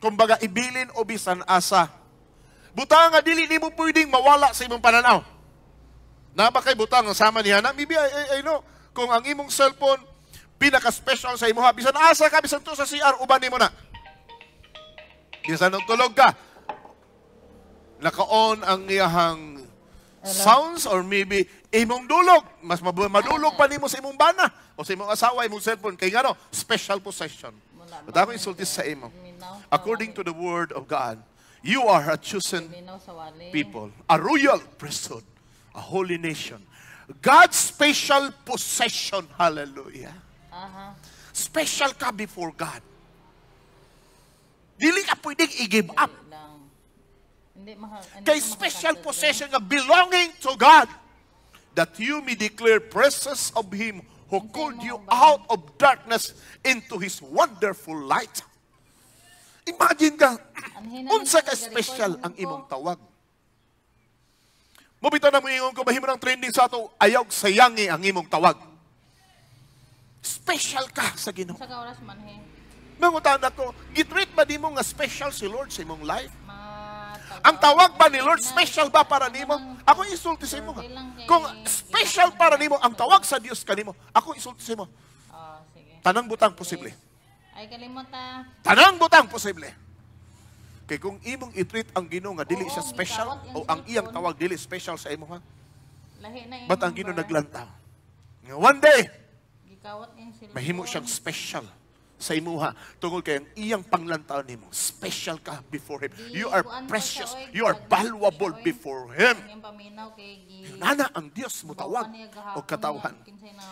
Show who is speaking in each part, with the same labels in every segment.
Speaker 1: kumbaga ibilin o bisan asa. Butang nga dili nimo pwedeng mawala sa imong pananaw. Na ba kay butang ang sama niya na maybe I, I, I know kung ang imong cellphone pinaka-special sa imo ha bisan asa ka bisan to sa CR uban nimo na. Bisan nung tulog ka. Naka-on ang iyahang sounds or maybe imong dulog. Mas madulog pa nimo sa imong bana o sa imong asawa, imong cellphone. Kay nga no, special possession. But ako insulti sa imo. According to the word of God, you are a chosen people, a royal priesthood, a holy nation. God's special possession. Hallelujah.
Speaker 2: Aha.
Speaker 1: Special ka before God. Dili ka pwedeng i-give up. Kay
Speaker 2: ka
Speaker 1: special possession nga belonging to God that you may declare praises of Him who called you out of darkness into His wonderful light. Imagine ka, unsa ka special ang
Speaker 2: mo
Speaker 1: imong tawag. Mubito na mo ingon ko, mahimo ng trending sa ato, ayaw sayangi ang imong tawag. Special ka sa Ginoo.
Speaker 2: Sa ka oras man he.
Speaker 1: Nangutan ako, gitreat ba di mo nga special si Lord sa imong life? Ang tawag ba ni Lord special ba para nimo? Ako insulti sa imo. Kung special para nimo ang tawag sa Dios kanimo, ako insulti sa imo.
Speaker 2: Oh.
Speaker 1: Tanang butang posible.
Speaker 2: Ay kalimot ta.
Speaker 1: Tanang butang posible. Kay kung imong i-treat ang Ginoo nga dili siya special o ang iyang tawag dili special sa imo ha.
Speaker 2: Lahi na
Speaker 1: Ba't ang Ginoo naglantaw? One day, mahimo siyang special sa imuha tungod kay ang iyang panglantaw nimo special ka before him you are precious you are valuable before him. Nana ang Dios mo tawag
Speaker 2: Bawa niya gahapon
Speaker 1: o katawhan.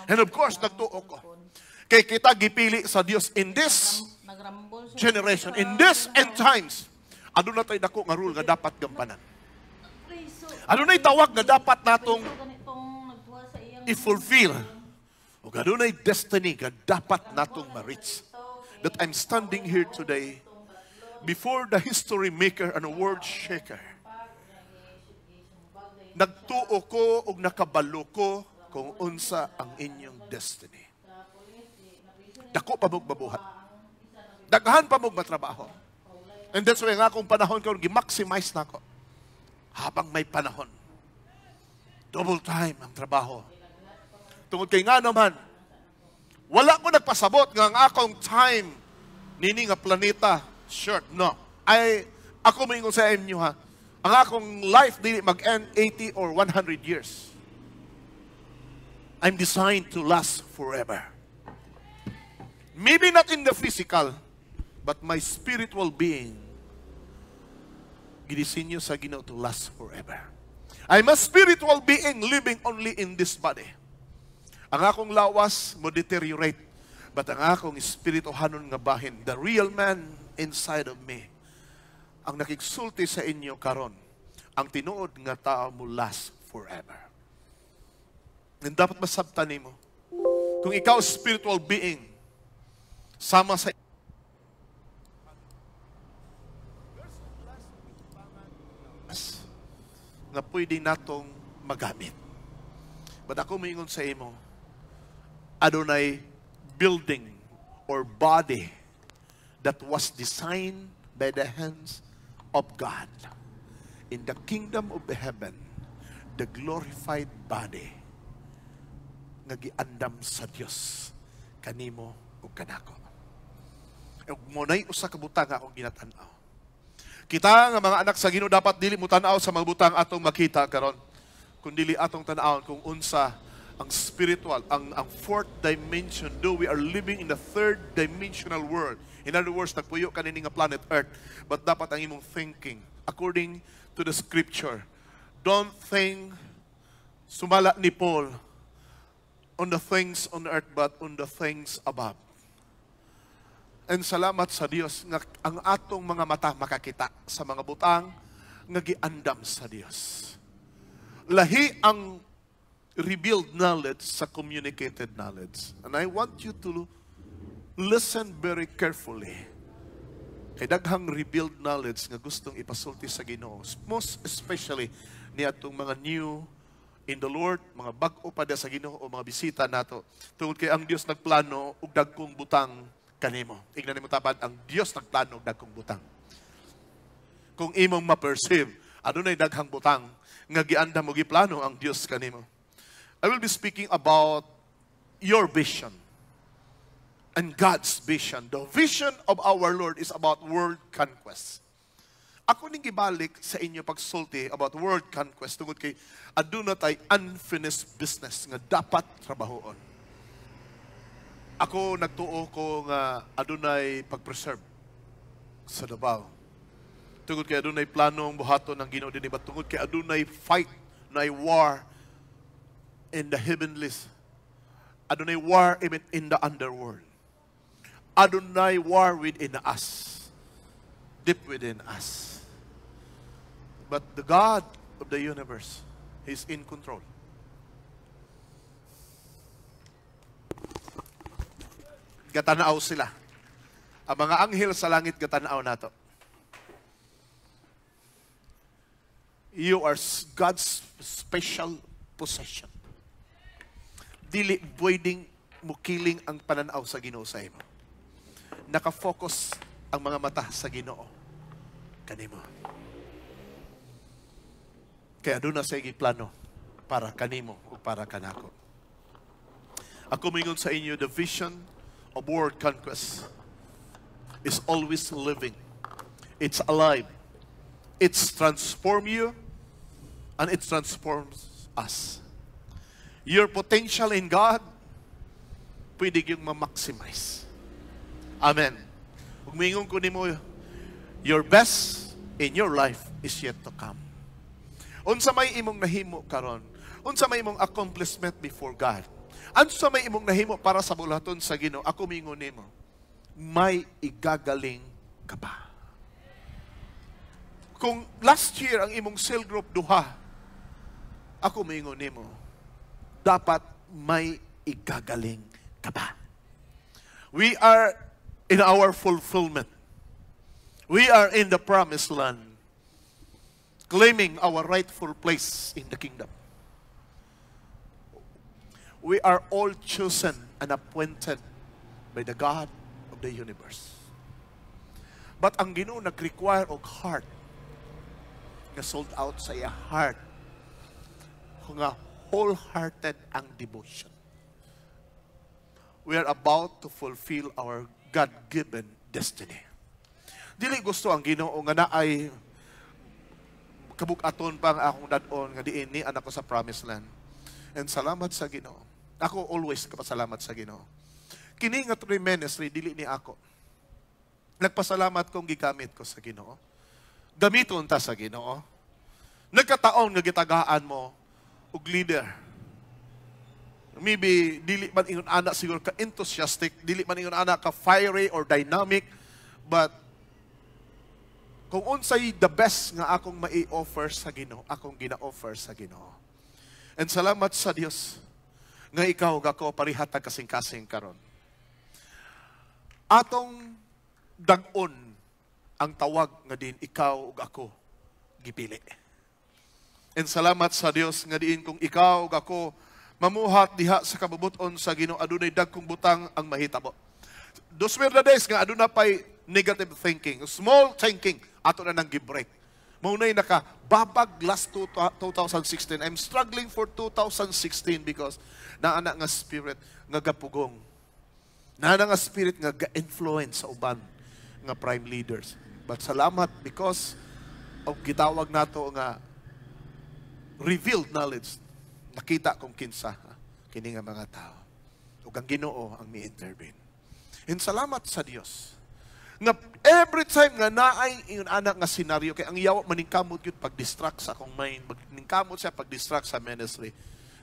Speaker 1: And of course, nagtuo ko. Kay kita gipili sa Dios in this generation, in this end times. Ano na tayo dako nga rule nga dapat gampanan. Ano na tawag nga dapat natong i-fulfill. O ano na destiny nga dapat natong ma-reach. That I'm standing here today before the history maker and world shaker. Nagtuo ko o nakabalo ko kung unsa ang inyong destiny. Dako pa mong mabuhat. Daghan pa mong matrabaho. And that's why nga akong panahon ko, gi-maximize na ako. Habang may panahon. Double time ang trabaho. Tungod kay nga naman, wala ko nagpasabot ang akong time nini nga planeta short. No. Ay, ako maingon sa inyo ha, ang akong life dili mag-end 80 or 100 years. I'm designed to last forever. Maybe not in the physical, but my spiritual being, ginisinyo sa Ginoo to last forever. I'm a spiritual being living only in this body. Ang akong lawas mo deteriorate, but ang akong espiritu hanon nga bahin, the real man inside of me, ang nakigsulti sa inyo karon, ang tinuod nga tao mo last forever. And dapat masabtan nimo. Kung ikaw spiritual being, sama sa nga pwede natong magamit. But ako maingon sa imo, adunay building or body that was designed by the hands of God in the kingdom of heaven, the glorified body nga giandam sa Dios kanimo ug kanako. Ug mo nay usa ka butang akong ginatan-aw. Kita nga mga anak sa Ginoo dapat dili mo tan-aw sa mga butang atong makita karon. Kun dili atong tan-awon kung unsa ang spiritual, ang ang fourth dimension, though we are living in the third dimensional world. In other words, nagpuyo ka nga planet Earth, but dapat ang imong thinking according to the scripture. Don't think sumala ni Paul on the things on earth but on the things above. And salamat sa Dios nga ang atong mga mata makakita sa mga butang nga giandam sa Dios. Lahi ang revealed knowledge sa communicated knowledge. And I want you to listen very carefully. Kay daghang revealed knowledge nga gustong ipasulti sa Ginoo. Most especially ni atong mga new in the Lord, mga bag-o pa sa Ginoo o mga bisita nato. Tungod kay ang Dios nagplano og dagkong butang kanimo. Tingnan nimo tapad ang Dios nagplano og dagkong butang. kung imong ma-perceive adunay daghang butang nga gianda mo giplano ang Dios kanimo. I will be speaking about your vision and God's vision. The vision of our Lord is about world conquest. Ako ning gibalik sa inyo pagsulti about world conquest tungod kay aduna tay unfinished business nga dapat trabahoon. Ako nagtuo ko nga adunay pag-preserve sa Davao. Tungod kay adunay planong buhaton ng Ginoo dinhi tungod kay adunay fight na war in the heavenlies. Adunay war even in the underworld. Adunay war within us. Deep within us. But the God of the universe, is in control. Gatanaw sila. Ang mga anghel sa langit gatanaw nato. You are God's special possession. Dili pwedeng mukiling ang pananaw sa Ginoo sa imo. Nakafocus ang mga mata sa Ginoo kanimo. Kaya doon na sa plano para kanimo o para kanako. Ako mingon sa inyo, the vision of world conquest is always living. It's alive. It's transform you and it transforms us. Your potential in God, pwede yung ma-maximize. Amen. Kung mingon ko ni mo, your best in your life is yet to come. Unsa may imong nahimo karon? Unsa may imong accomplishment before God? Unsa may imong nahimo para sa bulaton sa Ginoo? Ako mingon nimo, may igagaling ka pa. Kung last year ang imong cell group duha, ako mingon nimo, dapat may igagaling ka pa. We are in our fulfillment. We are in the promised land claiming our rightful place in the kingdom. We are all chosen and appointed by the God of the universe. But ang Ginoo nag-require og heart nga sold out sa iya heart nga wholehearted ang devotion. We are about to fulfill our God-given destiny. Dili gusto ang Ginoo nga naay kabukaton pa nga akong dadon nga diin ni anak ko sa promised land. And salamat sa Ginoo. Ako always kapasalamat sa Ginoo. Kini nga three ministry dili ni ako. Nagpasalamat kong gigamit ko sa Ginoo. Gamiton ta sa Ginoo. Nagkataon nga gitagaan mo og leader. Maybe dili man ingon ana siguro ka enthusiastic, dili man ingon ana ka fiery or dynamic, but kung unsay the best nga akong mai-offer sa Ginoo, akong gina-offer sa Ginoo. And salamat sa Dios nga ikaw ug ako parihatag kasing-kasing karon. Atong dag-on ang tawag nga din ikaw ug ako gipili. And salamat sa Dios nga diin kung ikaw ug ako mamuhat diha sa kabubuton sa Ginoo adunay dagkong butang ang mahitabo. Dos days nga aduna pay negative thinking, small thinking ato na nang gi-break. Maunay naka babag last two- 2016. I'm struggling for 2016 because naana nga spirit nga gapugong. Naana nga spirit nga ga-influence sa uban nga prime leaders. But salamat because of gitawag nato nga revealed knowledge. Nakita kong kinsa kini nga mga tao. Ug ang Ginoo ang mi-intervene. And salamat sa Dios nga every time nga naay ingon anak nga senaryo kay ang yawa maningkamot gyud pag distract sa akong mind maningkamot siya pag distract sa ministry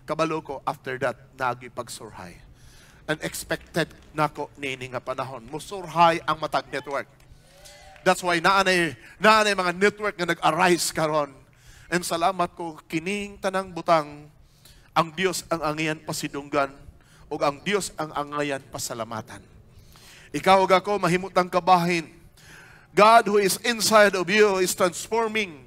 Speaker 1: kabalo ko after that nagi pagsurhay unexpected nako nini nga panahon musurhay ang matag network that's why naanay naanay mga network nga nag-arise karon and salamat ko kining tanang butang ang Dios ang angayan pasidunggan ug ang Dios ang angayan pasalamatan ikaw ug ako mahimutang kabahin. God who is inside of you is transforming